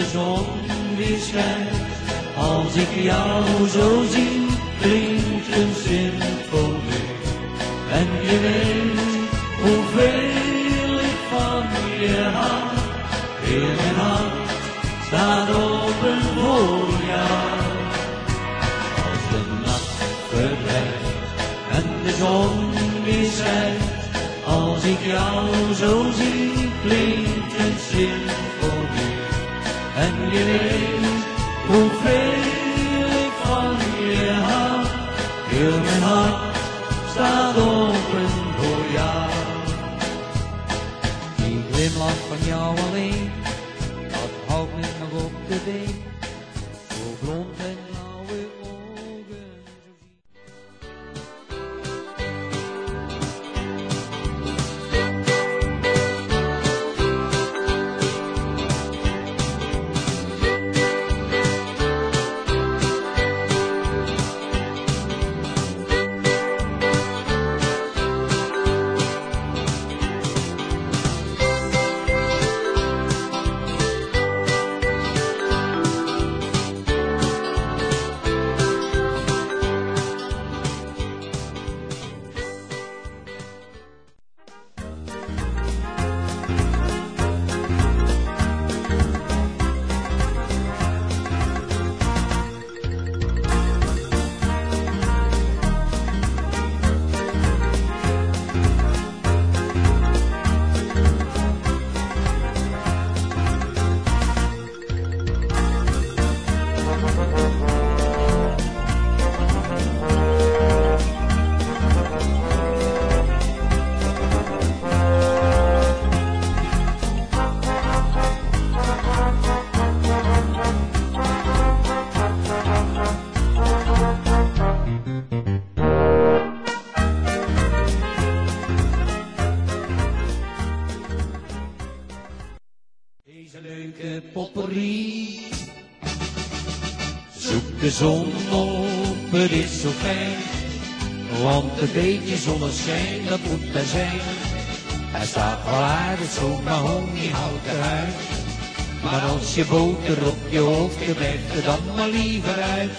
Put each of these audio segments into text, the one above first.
de zon weer schijnt. Als ik jou zo zie, klinkt een symfonie. En je weet hoeveel ik van je hou. Heel mijn hart staat open voor jou. Als de nacht verdwijnt en de zon weer schijnt. Als ik jou zo zie, klinkt een symfonie. En je weet hoeveel ik van je hou. Heel mijn hart staat open voor jou. Die glimlach van jou alleen, Deze leuke potpourri. Zoek de zon op, het is zo fijn. Want een beetje zonneschijn, dat moet er zijn. Er staat wel aardig zo'n mahoniehout eruit. Maar als je boter op je hoofd, blijft er dan maar liever uit.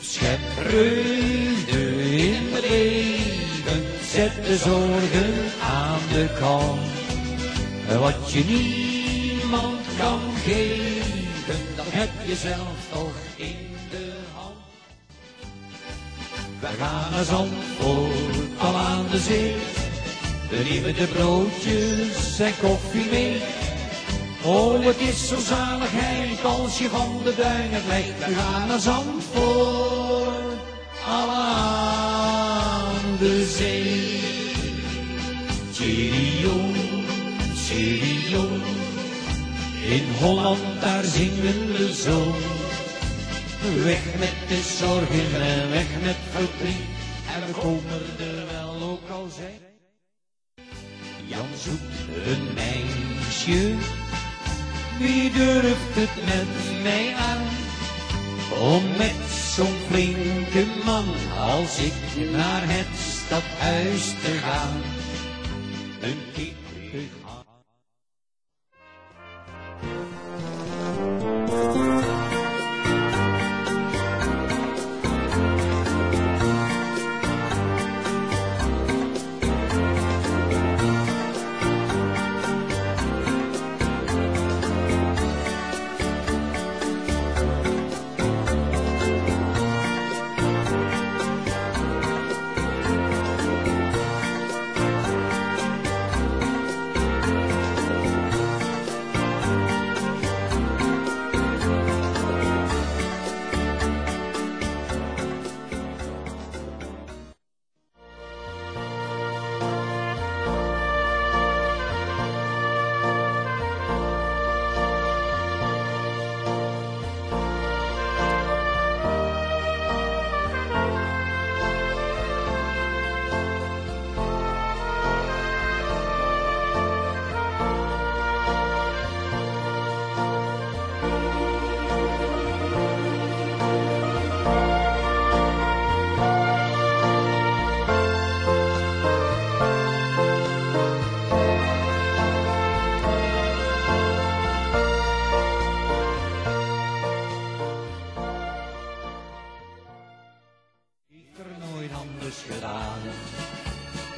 Schep de zorgen aan de kant. Wat je niemand kan geven, dat heb je zelf toch in de hand. We gaan naar Zandvoort, al aan de zee. We nemen de broodjes en koffie mee. Oh, het is zo zaligheid als je van de duinen blijft. We gaan naar Zandvoort, al aan de zee. Cheerio, cheerio. In Holland, daar zingen we zo. Weg met de zorgen en weg met verdriet. En we komen er wel ook al zijn. Jan zoekt een meisje. Wie durft het met mij aan? Om met zo'n flinke man als ik naar het stadhuis te gaan. Keep, keep, keep.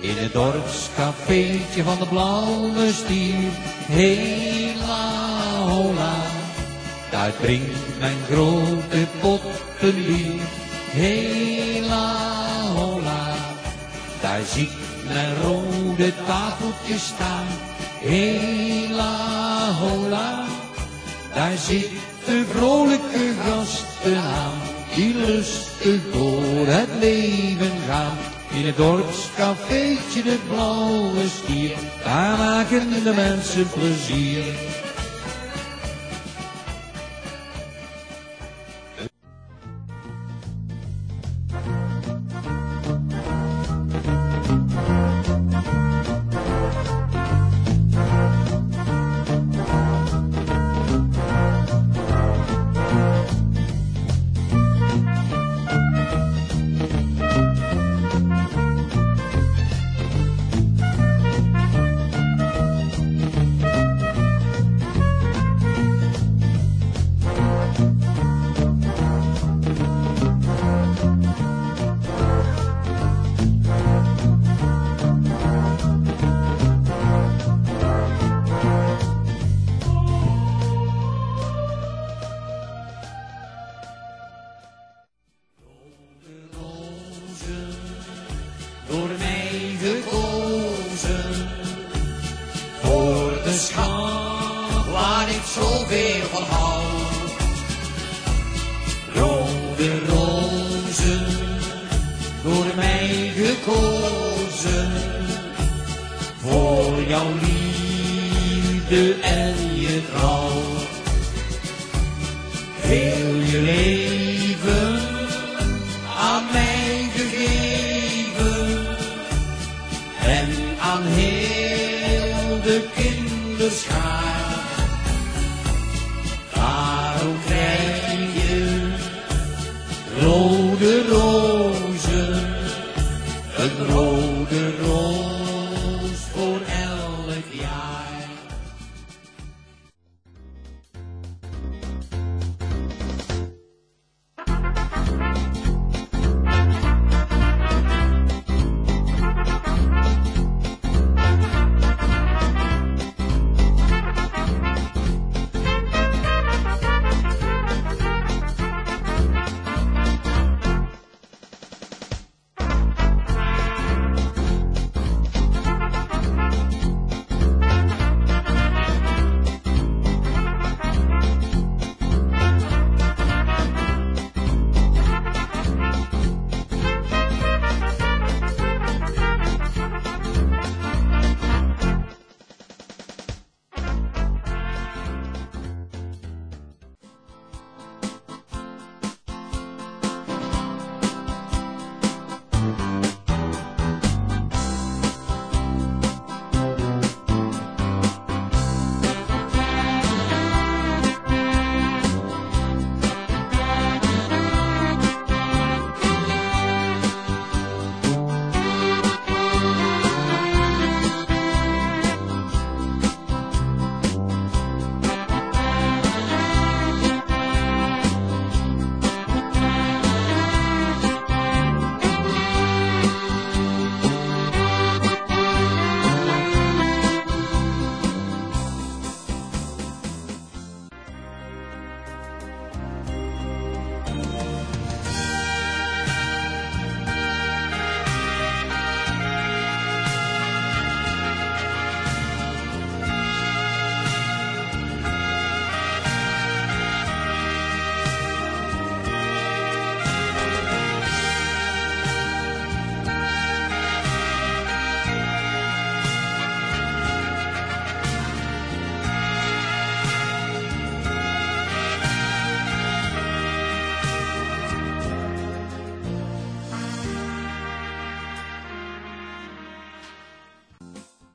In het dorpscafeetje van de blauwe stier, hela hola. Daar drinkt mijn grote potten bier, hela hola. Daar zie mijn rode tafeltje staan, hela hola. Daar zit de vrolijke gasten aan. Die lustig door het leven gaan. In het dorpscafeetje de blauwe stier, daar maken de mensen plezier. Ik zoveel van hou. Rode rozen, door mij gekozen. Voor jouw liefde en je trouw. Heel je leven aan mij gegeven en aan heel de kinderschaar. rode roos voor elk jaar.